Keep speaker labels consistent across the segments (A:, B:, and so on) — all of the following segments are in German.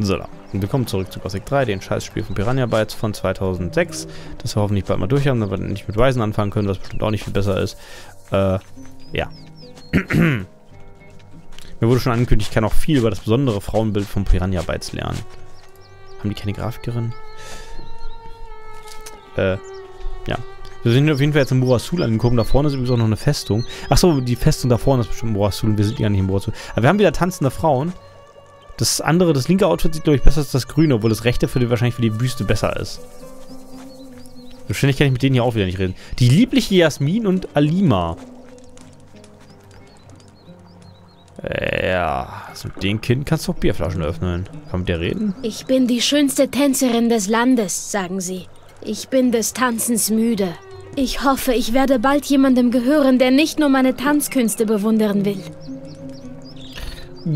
A: So, da. Willkommen zurück zu Gothic 3, den Scheißspiel von Piranha Bytes von 2006, das wir hoffentlich bald mal durch haben, damit wir nicht mit Ryzen anfangen können, was bestimmt auch nicht viel besser ist. Äh, ja. Mir wurde schon angekündigt, ich kann auch viel über das besondere Frauenbild von Piranha Bytes lernen. Haben die keine Grafikerin? Äh, ja. Wir sind auf jeden Fall jetzt in Morasul angekommen. Da vorne ist übrigens auch noch eine Festung. Achso, die Festung da vorne ist bestimmt Morasul. Wir sind ja nicht in Morasul. Aber wir haben wieder tanzende Frauen. Das andere, das linke Outfit sieht, glaube ich, besser als das grüne, obwohl das rechte für die, wahrscheinlich für die Wüste besser ist. Wahrscheinlich kann ich mit denen hier auch wieder nicht reden. Die liebliche Jasmin und Alima. Äh, ja, also mit dem Kind kannst du auch Bierflaschen öffnen. Kann mit der reden?
B: Ich bin die schönste Tänzerin des Landes, sagen sie. Ich bin des Tanzens müde. Ich hoffe, ich werde bald jemandem gehören, der nicht nur meine Tanzkünste bewundern will.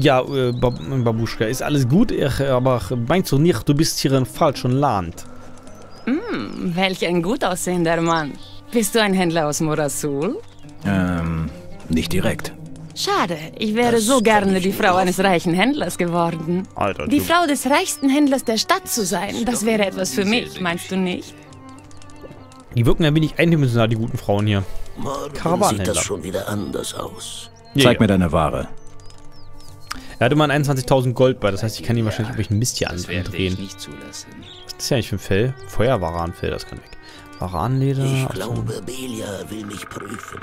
A: Ja, äh, Bab Babuschka, ist alles gut, ich, aber meinst du nicht, du bist hier im falschen Land?
C: Hm, welch ein gut aussehender Mann. Bist du ein Händler aus Morasul?
D: Ähm, nicht direkt.
C: Schade, ich wäre so gerne die Frau eines reichen Händlers geworden.
A: Alter,
C: Die Frau des reichsten Händlers der Stadt zu sein, das wäre etwas für mich, meinst du nicht?
A: Die wirken ein wenig eindimensional, die guten Frauen hier.
E: Morgen sieht das schon wieder anders aus.
A: Ja,
D: Zeig
A: ja.
D: mir deine Ware.
A: Er hat immer 21.000 Gold bei, das heißt, ich kann ihm wahrscheinlich irgendwelchen Mist hier andrehen.
F: ich nicht zulassen.
A: Was ist das hier eigentlich für ein Fell? Feuerwaranfell, das kann weg. Varanleder.
E: Ich
A: Ach so.
E: glaube, Belia will mich prüfen.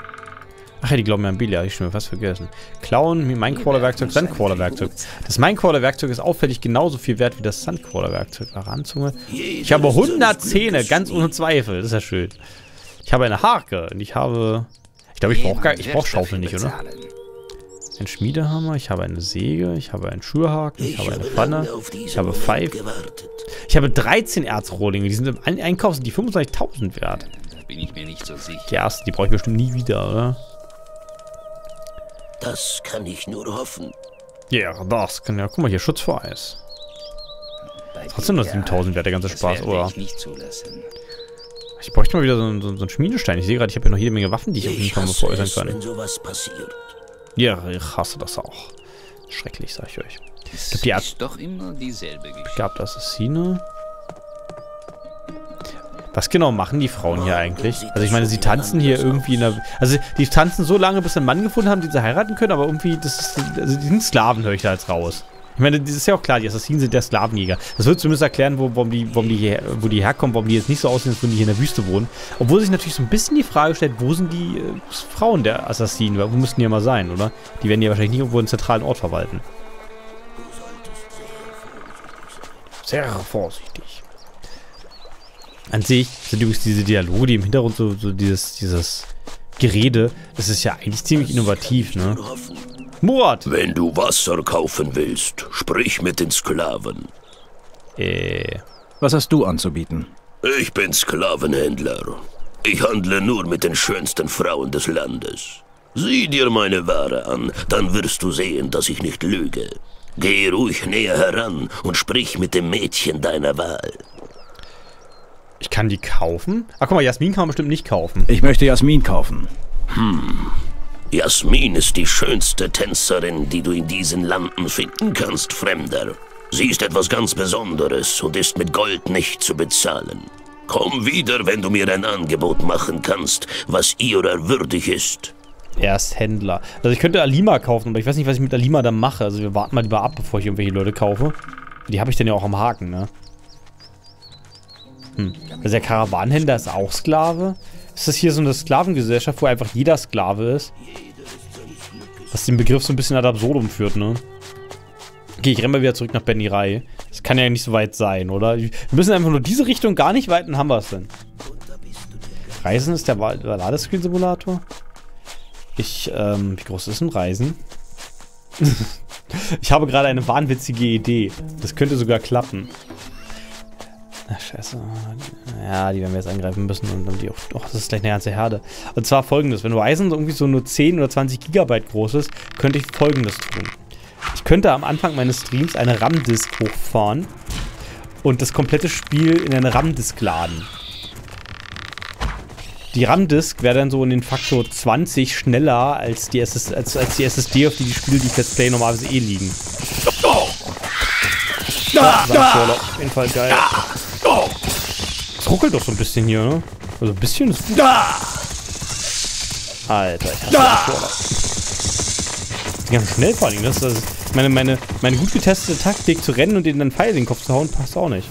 A: Ach ja, die glauben mir an Belia, ich schon fast vergessen. Klauen, Minecrawler-Werkzeug, Sandcrawler-Werkzeug. Das Minecrawler-Werkzeug ist auffällig genauso viel wert wie das Sandcrawler-Werkzeug. Varanzunge. Ich habe 100 Zähne, ganz ohne Zweifel. Das ist ja schön. Ich habe eine Harke und ich habe... Ich glaube, ich brauche gar, ich brauche Schaufel nicht, oder? Ein Schmiedehammer, ich habe eine Säge, ich habe einen Schürhaken, ich, habe eine Pfanne, ich habe
E: Moment
A: Pfeif,
E: gewartet.
A: ich habe 13 Erzrohlinge, die sind im Ein- Einkauf sind die 25.000 wert.
F: Da bin ich mir nicht so sicher.
A: Die ersten, die brauche ich bestimmt nie wieder, oder?
E: Das kann ich nur hoffen.
A: Ja, das kann ja, guck mal hier, Schutz vor Eis.
F: Bei
A: Trotzdem nur
F: dir,
A: 7000 wert, der ganze Spaß, oder?
F: ich nicht zulassen.
A: Ich bräuchte mal wieder so, einen- so, so einen Schmiedestein. Ich sehe gerade, ich habe ja noch jede Menge Waffen, die ich auf jeden
E: Ich
A: Fall mal veräußern kann.
E: wenn sowas passiert.
A: Ja, ich hasse das auch. Schrecklich, sag ich euch.
F: Es
A: glaub, die Art-
F: ist doch immer dieselbe Geschichte.
A: Begabte Assassine. Was genau machen die Frauen hier eigentlich? Also ich meine, sie tanzen hier irgendwie in der... Also die tanzen so lange, bis sie einen Mann gefunden haben, den sie heiraten können, aber irgendwie, das ist... Also die sind Sklaven, höre ich da jetzt raus. Ich meine, das ist ja auch klar, die Assassinen sind der Sklavenjäger. Das wird zumindest erklären, wo, warum die, warum die hier, wo die herkommen, warum die jetzt nicht so aussehen, als würden die hier in der Wüste wohnen. Obwohl sich natürlich so ein bisschen die Frage stellt, wo sind die äh, Frauen der Assassinen? Wo müssten die ja mal sein, oder? Die werden ja wahrscheinlich nicht irgendwo einen zentralen Ort verwalten. Sehr vorsichtig. An sich sind übrigens diese Dialoge, die im Hintergrund so, so dieses, dieses Gerede, das ist ja eigentlich ziemlich innovativ, ne?
E: Hoffen.
A: Murat!
E: Wenn du Wasser kaufen willst, sprich mit den Sklaven.
A: Äh,
D: Was hast du anzubieten?
E: Ich bin Sklavenhändler. Ich handle nur mit den schönsten Frauen des Landes. Sieh dir meine Ware an, dann wirst du sehen, dass ich nicht lüge. Geh ruhig näher heran und sprich mit dem Mädchen deiner Wahl.
A: ich kann die kaufen? Ach, guck mal, Jasmin kann man bestimmt nicht kaufen.
D: Ich möchte Jasmin kaufen.
E: Jasmin ist die schönste Tänzerin, die du in diesen Landen finden kannst, Fremder. Sie ist etwas ganz Besonderes und ist mit Gold nicht zu bezahlen. Komm wieder, wenn du mir ein Angebot machen kannst, was ihrer würdig ist.
A: Er ist Händler. Also ich könnte Alima kaufen, aber ich weiß nicht, was ich mit Alima dann mache. Also wir warten mal lieber ab, bevor ich irgendwelche Leute kaufe. Die habe ich dann ja auch am Haken, ne? Hm. Also der Karawanenhändler ist auch Sklave? Ist das hier so eine Sklavengesellschaft, wo einfach jeder Sklave ist? Was den Begriff so ein bisschen ad absurdum führt, ne? Okay, ich renne mal wieder zurück nach Benirei. Das kann ja nicht so weit sein, oder? Wir müssen einfach nur diese Richtung gar nicht weit, dann haben wir es denn. Reisen ist der Ladescreen-Simulator? Ich, ähm, wie groß ist ein Reisen? ich habe gerade eine wahnwitzige Idee. Das könnte sogar klappen. Scheiße. Ja, die werden wir jetzt angreifen müssen und dann die auch. Doch, das ist gleich eine ganze Herde. Und zwar folgendes: Wenn Ryzen irgendwie so nur 10 oder 20 Gigabyte groß ist, könnte ich folgendes tun. Ich könnte am Anfang meines Streams eine RAM-Disk hochfahren und das komplette Spiel in eine RAM-Disk laden. Die RAM-Disk wäre dann so in den Faktor 20 schneller als die, SS als, als die SSD, auf die die Spiele, die ich Let's Play normalerweise eh liegen. Ja, Sandcrawler. Auf jeden Fall geil. Es ruckelt doch so ein bisschen hier, ne? Also ein bisschen ist gut. Alter, ich hasse Sandcrawler. Die ganz schnell vor allem. Das ist, das ist meine, meine, meine gut getestete Taktik zu rennen und denen dann Pfeil in den Kopf zu hauen, passt auch nicht.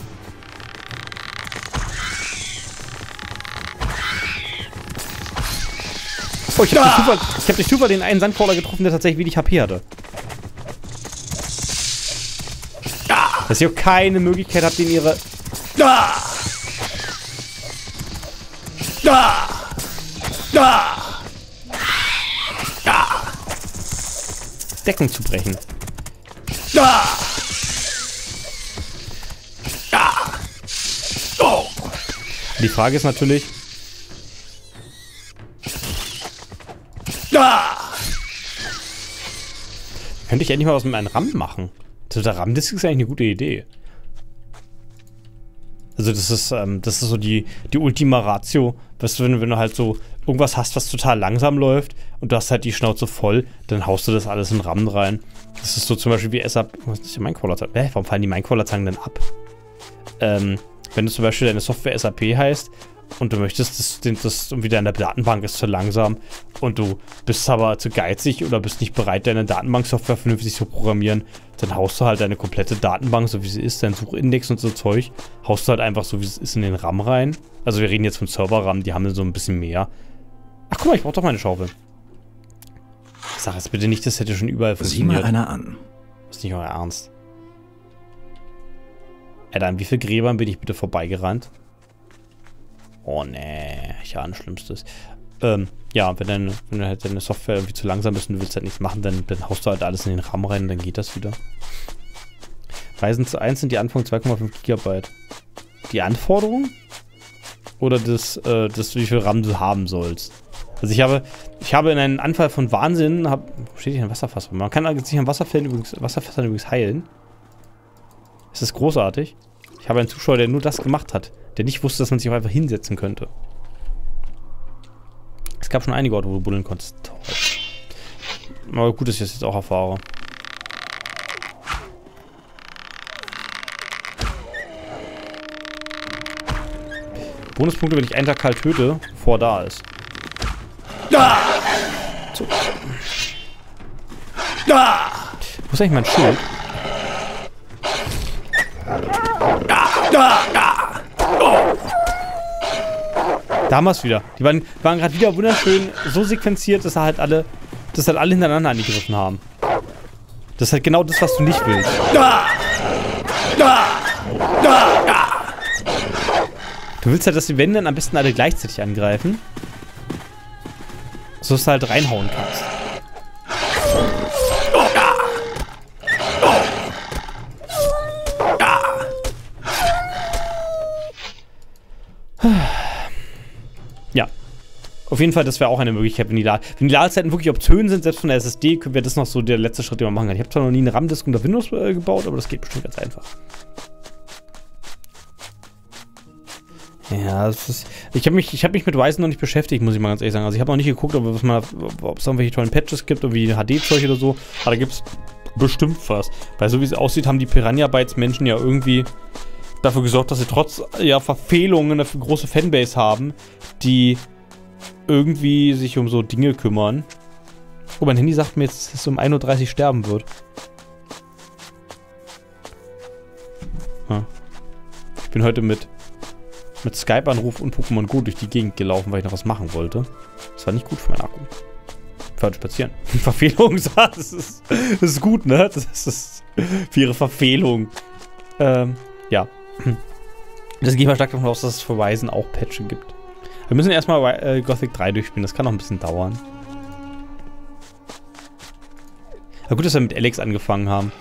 A: Oh, ich habe durch, Zufall- ich hab durch Zufall den einen Sandcrawler getroffen, der tatsächlich wenig HP hatte. Dass ihr auch keine Möglichkeit habt, in ihre Deckung zu brechen. Die Frage ist natürlich, könnte ich endlich mal was mit einem RAM machen? Also der RAM-Disk ist eigentlich eine gute Idee. Also das ist, ähm, das ist so die, die Ultima Ratio. Weißt du, wenn, wenn du halt so irgendwas hast, was total langsam läuft und du hast halt die Schnauze voll, dann haust du das alles in RAM rein. Das ist so zum Beispiel wie SAP. Was ist die Minecrawler-Zangen? Hä, warum fallen die Minecrawler-Zangen denn ab? Ähm, wenn du zum Beispiel deine Software SAP heißt und du möchtest, dass das, das irgendwie deine Datenbank ist zu langsam und du bist aber zu geizig oder bist nicht bereit, deine Datenbanksoftware vernünftig zu programmieren, dann haust du halt deine komplette Datenbank, so wie sie ist, dein Suchindex und so Zeug, haust du halt einfach so, wie es ist, in den RAM rein. Also wir reden jetzt von Server-RAM, die haben dann so ein bisschen mehr. Ach guck mal, ich brauch doch meine Schaufel. Sag jetzt bitte nicht, das hätte schon überall
D: Sieh mal
A: funktioniert.
D: einer an.
A: Ist nicht euer Ernst. Alter, an wie viel Gräbern bin ich bitte vorbeigerannt? Oh nee, ich ahne Schlimmstes. Ähm, ja, wenn, deine, wenn halt deine Software irgendwie zu langsam ist und du willst halt nichts machen, dann, dann haust du halt alles in den RAM rein und dann geht das wieder. Reisen zu 1 sind die Anfang 2,5 Gigabyte. Die Anforderung? Oder das, äh, das, wie viel RAM du haben sollst? Also ich habe, ich habe in einem Anfall von Wahnsinn, hab, steht hier ein Wasserfass? Man kann sich an Wasserfällen übrigens, Wasserfässern übrigens heilen. Es ist großartig. Ich habe einen Zuschauer, der nur das gemacht hat. Der nicht wusste, dass man sich auch einfach hinsetzen könnte. Es gab schon einige Orte, wo du buddeln konntest. Toll. Aber gut, dass ich das jetzt auch erfahre. Bonuspunkte, wenn ich einen Tag kalt töte, vor da ist. So. Wo ist eigentlich mein Schild? Damals wieder. Die waren, waren gerade wieder wunderschön so sequenziert, dass halt alle, dass halt alle hintereinander angegriffen haben. Das ist halt genau das, was du nicht willst. Du willst halt, dass die Wände dann am besten alle gleichzeitig angreifen. So dass du halt reinhauen kannst. Ja. Auf jeden Fall, das wäre auch eine Möglichkeit, wenn die, La wenn die Ladezeiten wirklich obszön sind, selbst von der SSD, wäre das noch so der letzte Schritt, den man machen kann. Ich habe zwar noch nie eine RAM-Disk unter Windows äh, gebaut, aber das geht bestimmt ganz einfach. Ja, ist, ich habe mich, ich hab mich mit Ryzen noch nicht beschäftigt, muss ich mal ganz ehrlich sagen. Also ich habe noch nicht geguckt, ob es mal, ob es irgendwelche tollen Patches gibt, irgendwie HD-Zeug oder so. Aber da gibt es bestimmt was. Weil so wie es aussieht, haben die Piranha Bytes Menschen ja irgendwie dafür gesorgt, dass sie trotz ja, Verfehlungen eine große Fanbase haben, die irgendwie sich um so Dinge kümmern. Oh, mein Handy sagt mir jetzt, dass es um 1.30 Uhr sterben wird. Ich bin heute mit, mit Skype-Anruf und Pokémon Go durch die Gegend gelaufen, weil ich noch was machen wollte. Das war nicht gut für meinen Akku. Für Spazieren. Verfehlung, das ist, das ist gut, ne? Das ist für ihre Verfehlung. Ähm, ja. Das gehe ich mal stark davon aus, dass es für Weisen auch Patchen gibt. Wir müssen erstmal äh, Gothic 3 durchspielen, das kann noch ein bisschen dauern. Na gut, dass wir mit Alex angefangen haben.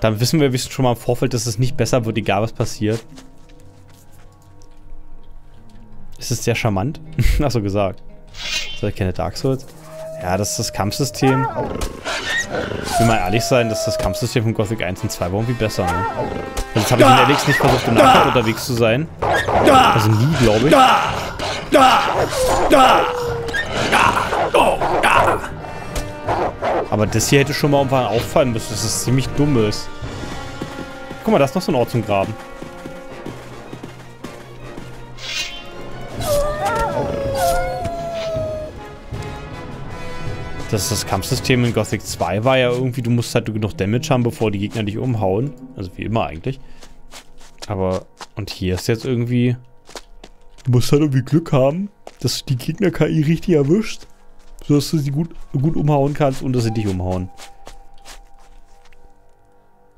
A: Dann wissen wir schon mal im Vorfeld, dass es nicht besser wird, egal was passiert. Ist es sehr charmant? Achso, gesagt. Soll ich keine Dark Souls? Ja, das ist das Kampfsystem. Ich will mal ehrlich sein, dass das Kampfsystem von Gothic 1 und 2 war irgendwie besser, ne? Also jetzt habe ich in Alex nicht versucht, im Nahkampf unterwegs zu sein. Also nie, glaube ich. Aber das hier hätte schon mal irgendwann auffallen müssen, dass es ziemlich dumm ist. guck mal, da ist noch so ein Ort zum Graben. Das, das Kampfsystem in Gothic 2 war ja irgendwie, du musst halt genug Damage haben, bevor die Gegner dich umhauen. Also wie immer eigentlich. Aber, und hier ist jetzt irgendwie, du musst halt irgendwie Glück haben, dass du die Gegner-KI richtig erwischt. Sodass du sie gut, gut umhauen kannst und dass sie dich umhauen.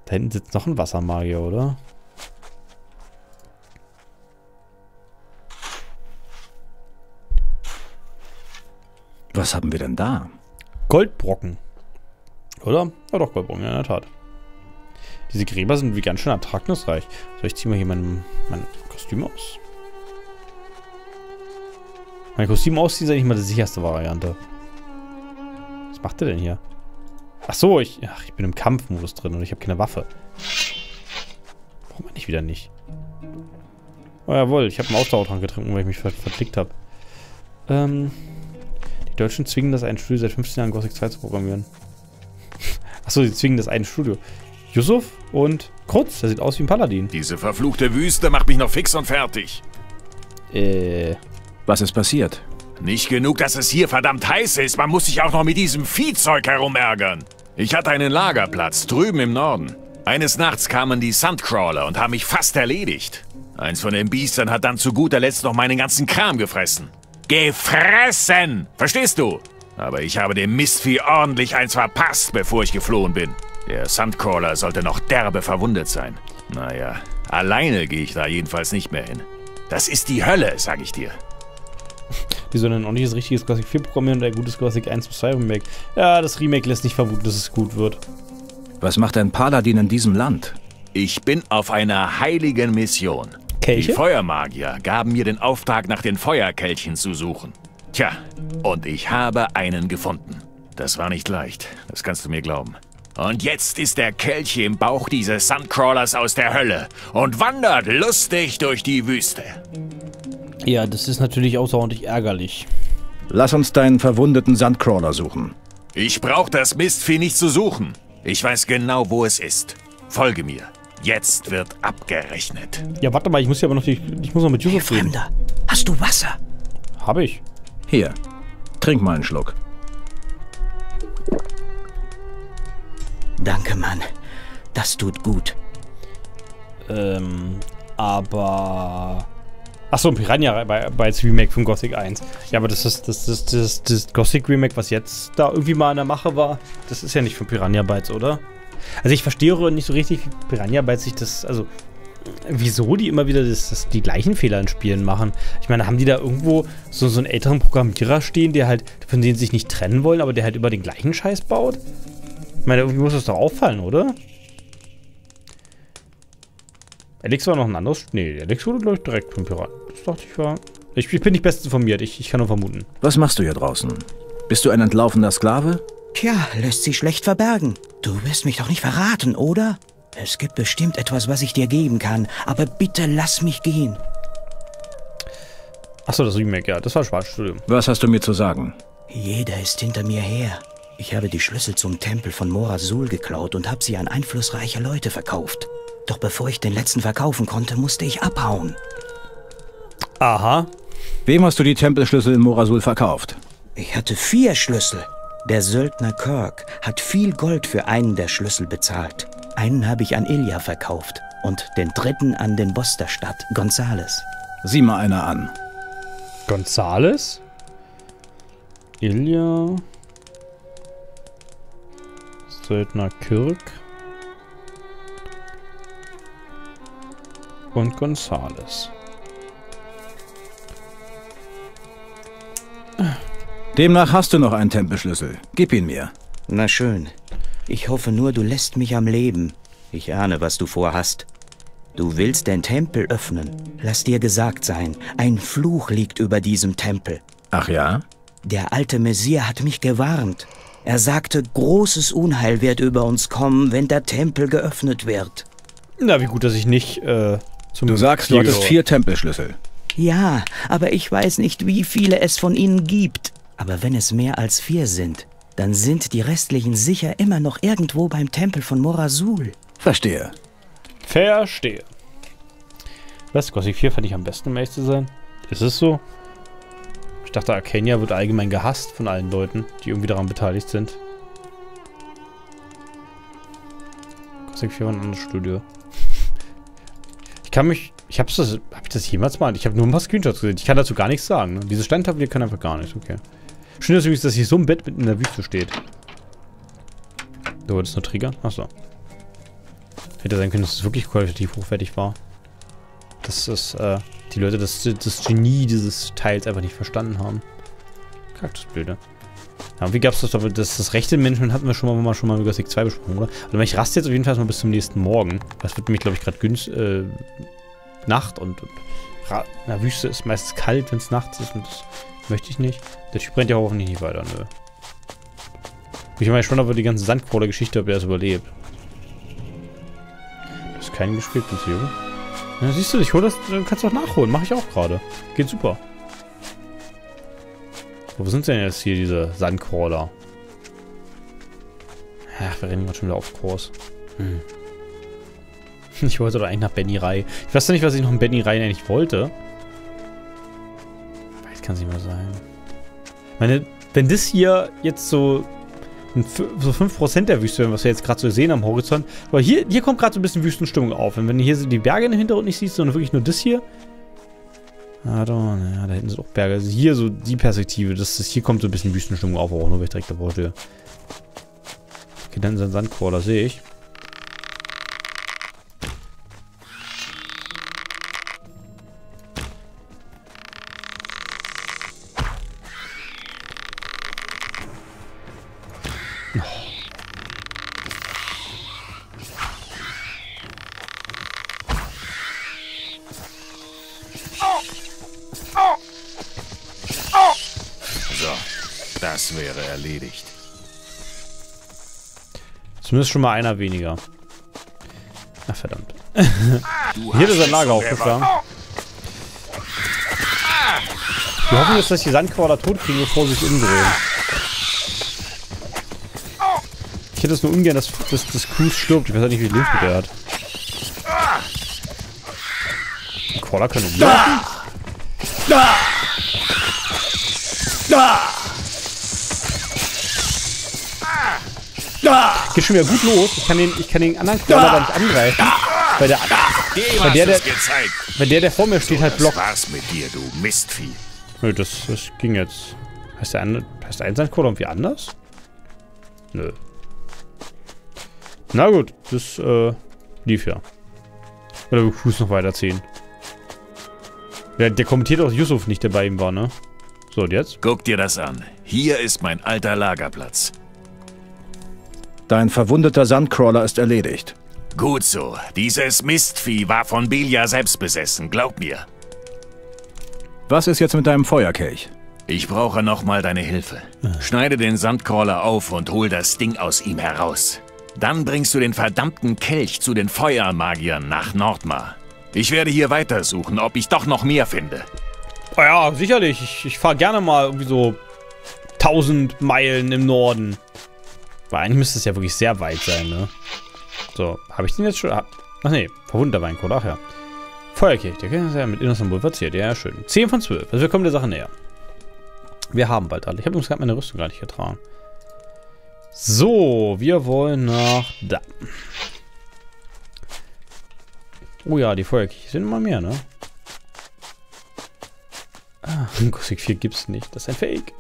A: Da hinten sitzt noch ein Wassermagier, oder?
D: Was haben wir denn da?
A: Goldbrocken. Oder? Ja doch, Goldbrocken, in der Tat. Diese Gräber sind wie ganz schön ertragnisreich. So, ich ziehe mal hier mein, mein Kostüm aus. Mein Kostüm ausziehen ist eigentlich mal die sicherste Variante. Was macht er denn hier? Ach so, ich, ach, ich bin im Kampfmodus drin und ich habe keine Waffe. Warum eigentlich wieder nicht? Oh jawohl, ich habe einen Ausdauertrank getrunken, weil ich mich ver verklickt habe. Ähm, Deutschen zwingen das ein Studio seit 15 Jahren Gothic 2 zu programmieren. Achso, sie zwingen das ein Studio. Yusuf und Krutz, der sieht aus wie ein Paladin.
G: Diese verfluchte Wüste macht mich noch fix und fertig.
A: Äh,
D: Was ist passiert?
G: Nicht genug, dass es hier verdammt heiß ist, man muss sich auch noch mit diesem Viehzeug herumärgern. Ich hatte einen Lagerplatz drüben im Norden. Eines Nachts kamen die Sandcrawler und haben mich fast erledigt. Eins von den Biestern hat dann zu guter Letzt noch meinen ganzen Kram gefressen. Gefressen! Verstehst du? Aber ich habe dem Mistvieh ordentlich eins verpasst, bevor ich geflohen bin. Der Sandcrawler sollte noch derbe verwundet sein. Naja, alleine gehe ich da jedenfalls nicht mehr hin. Das ist die Hölle, sag ich dir.
A: die sollen ein ordentliches, richtiges Gothic 4 programmieren und ein gutes Gothic 1 bis 2 Remake. Ja, das Remake lässt nicht vermuten, dass es gut wird.
D: Was macht ein Paladin in diesem Land?
G: Ich bin auf einer heiligen Mission.
A: Kelche?
G: Die Feuermagier gaben mir den Auftrag, nach den Feuerkelchen zu suchen. Tja, und ich habe einen gefunden. Das war nicht leicht, das kannst du mir glauben. Und jetzt ist der Kelch im Bauch dieses Sandcrawlers aus der Hölle und wandert lustig durch die Wüste.
A: Ja, das ist natürlich außerordentlich ärgerlich.
D: Lass uns deinen verwundeten Sandcrawler suchen.
G: Ich brauche das Mistvieh nicht zu suchen. Ich weiß genau, wo es ist. Folge mir. Jetzt wird abgerechnet.
A: Ja, warte mal, ich muss ja aber noch die, ich muss noch mit Yusuf reden.
H: Fremder, hast du Wasser?
A: Habe ich.
D: Hier, trink mal einen Schluck.
H: Danke, Mann. Das tut gut.
A: Ähm, aber... Achso, ein Piranha bei, bei als Remake von Gothic 1. Ja, aber das ist das, das, das, das Gothic Remake, was jetzt da irgendwie mal in der Mache war, das ist ja nicht von Piranha Bytes, oder? Also ich verstehe auch nicht so richtig, wie Piranha Bytes sich das, also wieso die immer wieder das, das, die gleichen Fehler in Spielen machen. Ich meine, haben die da irgendwo so, so einen älteren Programmierer stehen, der halt, von denen sie sich nicht trennen wollen, aber der halt über den gleichen Scheiß baut? Ich meine, irgendwie muss das doch auffallen, oder? Alex war noch ein anderes. Nee, Alex wurde, glaube ich, direkt vom Piraten. Das dachte ich war. Ich, ich bin nicht bestens informiert, ich, ich kann nur vermuten.
D: Was machst du hier draußen? Bist du ein entlaufener Sklave?
H: Tja, lässt sich schlecht verbergen. Du wirst mich doch nicht verraten, oder? Es gibt bestimmt etwas, was ich dir geben kann, aber bitte lass mich gehen.
A: Achso, das Remake, ja, das war Schwarzstudium.
D: Was hast du mir zu sagen?
H: Jeder ist hinter mir her. Ich habe die Schlüssel zum Tempel von Morasul geklaut und habe sie an einflussreiche Leute verkauft. Doch bevor ich den letzten verkaufen konnte, musste ich abhauen.
A: Aha.
D: Wem hast du die Tempelschlüssel in Morasul verkauft?
H: Ich hatte vier Schlüssel. Der Söldner Kirk hat viel Gold für einen der Schlüssel bezahlt. Einen habe ich an Ilya verkauft und den dritten an den Boss der Stadt, Gonzales.
D: Sieh mal einer an.
A: Gonzales? Ilya. Söldner Kirk. Und Gonzales.
D: Demnach hast du noch einen Tempelschlüssel. Gib ihn mir.
H: Na schön. Ich hoffe nur, du lässt mich am Leben. Ich ahne, was du vorhast. Du willst den Tempel öffnen. Lass dir gesagt sein, ein Fluch liegt über diesem Tempel.
D: Ach ja?
H: Der alte Messias hat mich gewarnt. Er sagte, großes Unheil wird über uns kommen, wenn der Tempel geöffnet wird.
A: Na, wie gut, dass ich nicht äh, zum
D: Du sagst, du hattest vier Tempelschlüssel.
H: Ja, aber ich weiß nicht, wie viele es von ihnen gibt. Aber wenn es mehr als vier sind, dann sind die restlichen sicher immer noch irgendwo beim Tempel von Morasul.
D: Verstehe.
A: Verstehe. Was? Gothic 4 fand ich am besten, um ehrlich zu sein. Ist es so? Ich dachte, Arcania wird allgemein gehasst von allen Leuten, die irgendwie daran beteiligt sind. Gothic 4 war ein anderes Studio. Ich kann mich... Ich hab's das... Hab ich das jemals mal... Ich habe nur ein paar Screenshots gesehen. Ich kann dazu gar nichts sagen. Ne? Diese Steintafel hier kann einfach gar nichts. Okay. Schön ist übrigens, dass hier so ein Bett mitten in der Wüste steht. Du wolltest nur triggern? Achso. Hätte sein können, dass es wirklich qualitativ hochwertig war. Dass es, äh, die Leute das, das Genie dieses Teils einfach nicht verstanden haben. Kaktusblöde. Ja, und wie gab's das? Das, das rechte Management hatten wir schon mal, schon mal über Sig 2 besprochen, oder? Also ich raste jetzt auf jeden Fall mal bis zum nächsten Morgen. Das wird nämlich, glaube ich, gerade günstig, äh, Nacht und, und der Wüste ist meistens kalt, wenn es nachts ist und das möchte ich nicht. Der Typ brennt ja hoffentlich nicht weiter, nö. Ich meine schon, ob er die ganze Sandcrawler-Geschichte, ob er es überlebt. Du hast keinen gespielt, Beziehung. Ja, siehst du, ich hol das, dann kannst du auch nachholen. Mache ich auch gerade. Geht super. Wo sind denn jetzt hier diese Sandcrawler? Ach, wir rennen gerade schon wieder auf Kurs. Hm. Ich wollte doch eigentlich nach Benny Rai. Ich weiß doch nicht, was ich noch in Benny Rai eigentlich wollte. Weiß kann es nicht mehr sein. Meine, wenn das hier jetzt so so 5% der Wüste, was wir jetzt gerade so sehen am Horizont. Aber hier, hier kommt gerade so ein bisschen Wüstenstimmung auf. Und wenn du hier so die Berge im Hintergrund nicht siehst, sondern wirklich nur das hier. Ah, da, ja, da hinten sind auch Berge. Also hier so die Perspektive, das, das hier kommt so ein bisschen Wüstenstimmung auf, auch nur wenn ich direkt davor stehe. Okay, dann ist ein Sandcrawler, sehe ich. Zumindest schon mal einer weniger. Ach, verdammt. Hier ist ein Lager aufgeschlagen. Wir hoffen jetzt, dass die Sandquader tot kriegen, bevor sie sich umdrehen. Ich hätte es nur ungern, dass, dass, dass Cruz stirbt. Ich weiß nicht, wie viel Lebensmittel er hat. Die Qualler können umlaufen. Geht schon wieder gut los. Ich kann den, ich kann den anderen Qualler aber nicht angreifen. Weil der, weil der, der, weil der, der vor mir steht, halt blockt.
G: Was mit dir, du Mistvieh?
A: Nö, das, das ging jetzt. Heißt der, andere, heißt der ein Sandcrawler irgendwie anders? Nö. Na gut, das äh, lief ja. Oder wir Fuß noch weiterziehen. Der, der kommentiert auch Yusuf nicht, der bei ihm war, ne? So, und jetzt?
G: Guck dir das an. Hier ist mein alter Lagerplatz.
D: Dein verwundeter Sandcrawler ist erledigt.
G: Gut so. Dieses Mistvieh war von Belia selbst besessen, glaub mir.
D: Was ist jetzt mit deinem Feuerkelch?
G: Ich brauche nochmal deine Hilfe. Schneide den Sandcrawler auf und hol das Ding aus ihm heraus. Dann bringst du den verdammten Kelch zu den Feuermagiern nach Nordmar. Ich werde hier weitersuchen, ob ich doch noch mehr finde.
A: Oh ja, sicherlich. Ich, ich fahre gerne mal irgendwie so 1000 Meilen im Norden. Weil eigentlich müsste es ja wirklich sehr weit sein, ne? So, habe ich den jetzt schon... Ach nee, verwundeter Weinkohl, ach ja. Feuerkirch, der ist ja mit Innersam wohl verziert. Ja, schön. 10 von 12. Also wir kommen der Sache näher. Wir haben bald alle. Ich habe übrigens gerade meine Rüstung gar nicht getragen. So, wir wollen nach da. Oh ja, die Feuerkirche sind immer mehr, ne? Ah, Gothic 4 gibt's nicht. Das ist ein Fake.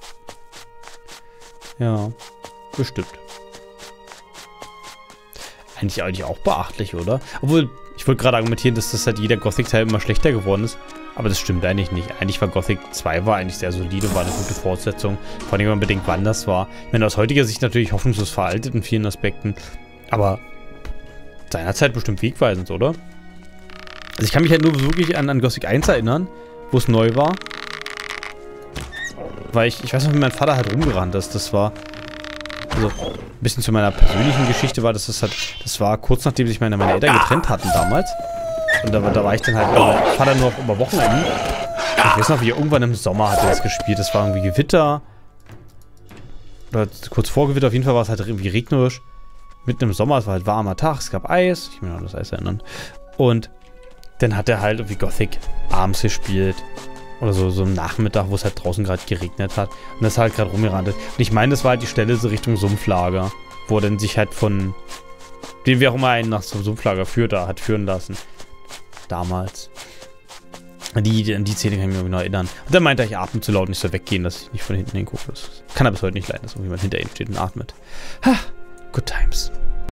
A: Ja, bestimmt. Eigentlich, eigentlich auch beachtlich, oder? Obwohl, ich wollte gerade argumentieren, dass das halt jeder Gothic-Teil immer schlechter geworden ist. Aber das stimmt eigentlich nicht. Eigentlich war Gothic 2 war eigentlich sehr solide, war eine gute Fortsetzung. Vor allem, wenn man bedenkt, wann das war. Ich meine, aus heutiger Sicht natürlich hoffnungslos veraltet in vielen Aspekten. Aber seinerzeit bestimmt wegweisend, oder? Also ich kann mich halt nur wirklich an, an Gothic 1 erinnern, wo es neu war. Weil ich, ich weiß noch, wie mein Vater halt rumgerannt ist. Das war, also ein bisschen zu meiner persönlichen Geschichte war, dass das halt, das war kurz nachdem sich meine, meine Eltern getrennt hatten damals. Und da, da war ich dann halt mit meinem Vater nur noch über Wochenenden. Ich weiß noch, wie irgendwann im Sommer hat er das gespielt. Das war irgendwie Gewitter. Oder kurz vor Gewitter, auf jeden Fall war es halt irgendwie regnerisch. mitten im Sommer, es war halt warmer Tag, es gab Eis, ich will mich noch das Eis erinnern. Und dann hat er halt irgendwie Gothic abends gespielt. Oder so, so am Nachmittag, wo es halt draußen gerade geregnet hat. Und das halt gerade rumgerannt. Und ich meine, das war halt die Stelle so Richtung Sumpflager. Wo er dann sich halt von den wir auch immer einen nach zum Sumpflager führte, hat führen lassen. Damals. Die, an die Szene kann ich mich noch erinnern. Und dann meinte er, ich atme zu laut, nicht so weggehen, dass ich nicht von hinten hingucke. Das kann er bis heute nicht leiden, dass irgendjemand hinter ihm steht und atmet. Ha, good times.